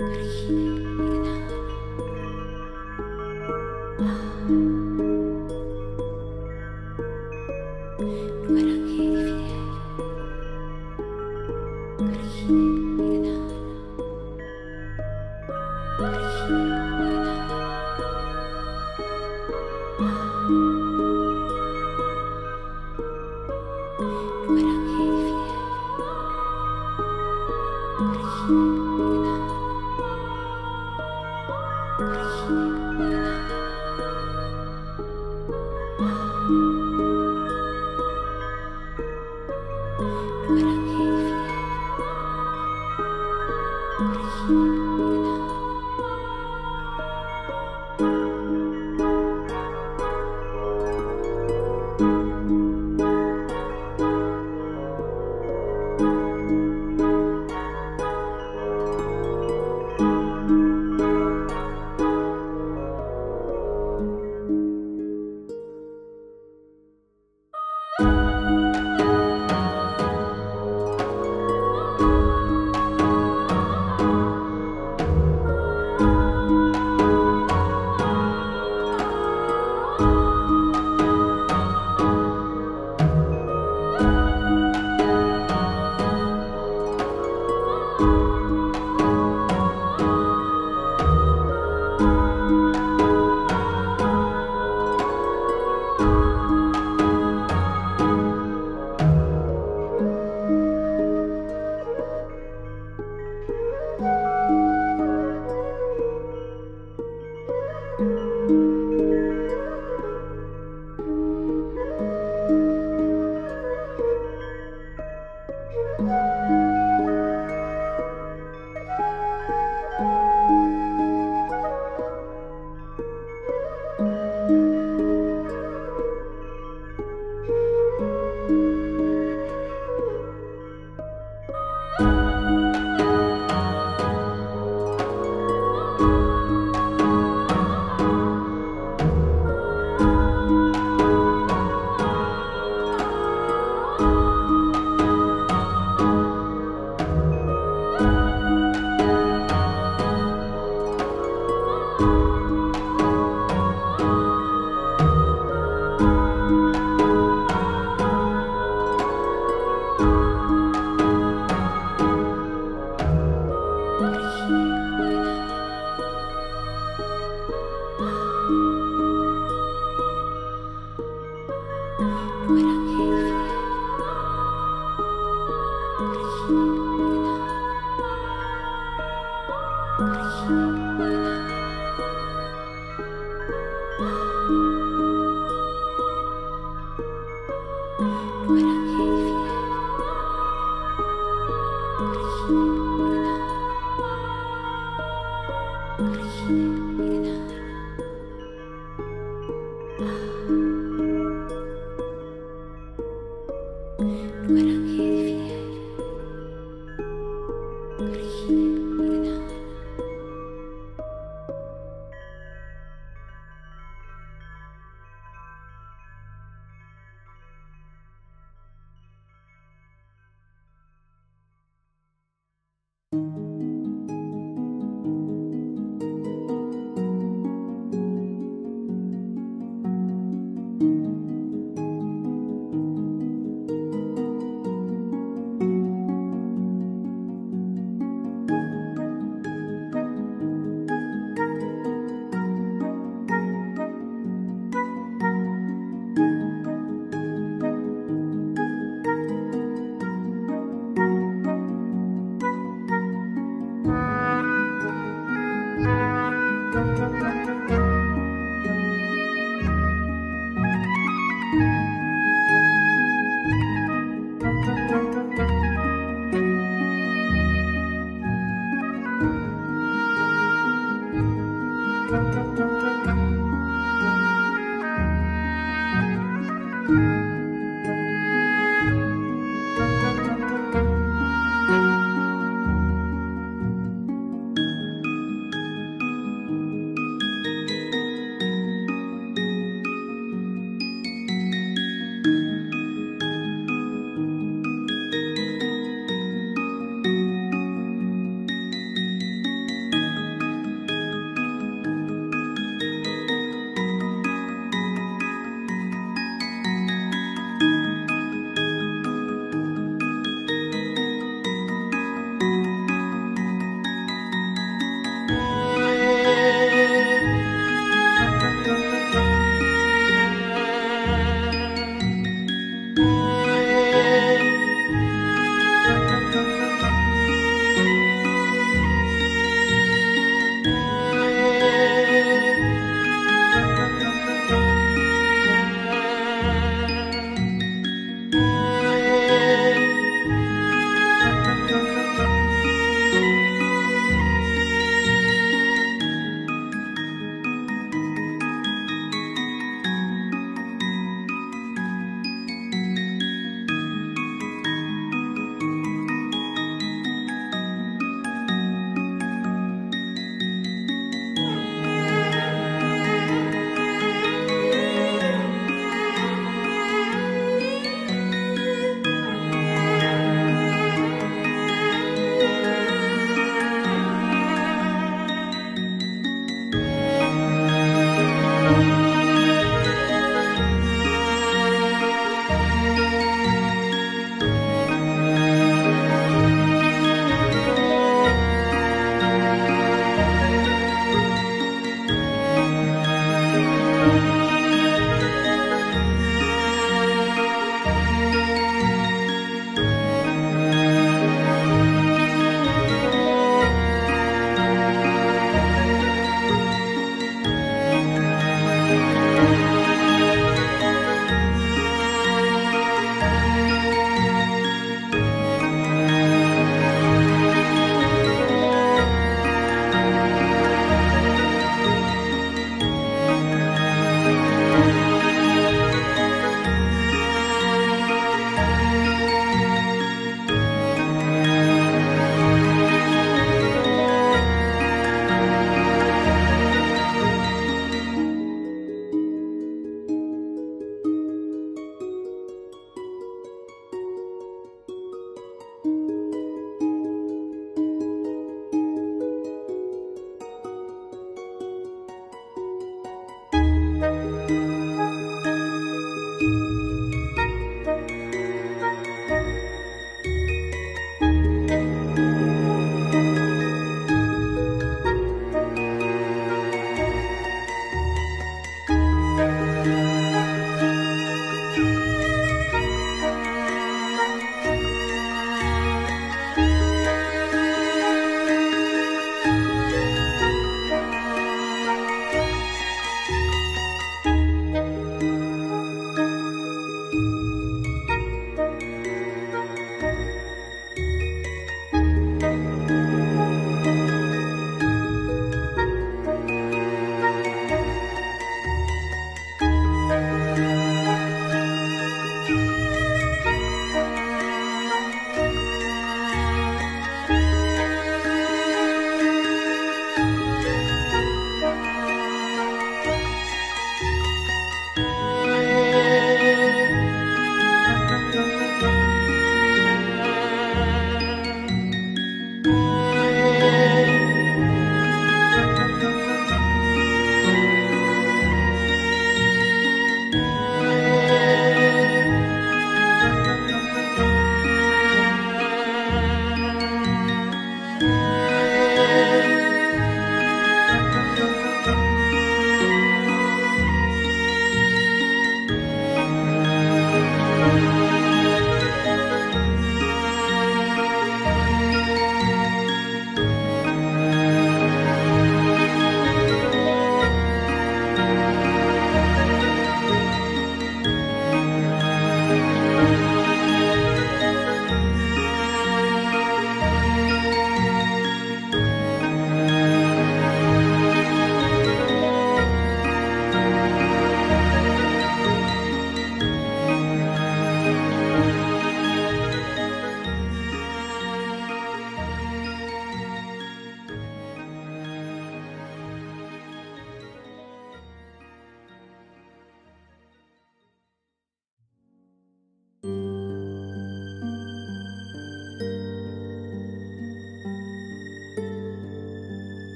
Krishna. Thank you.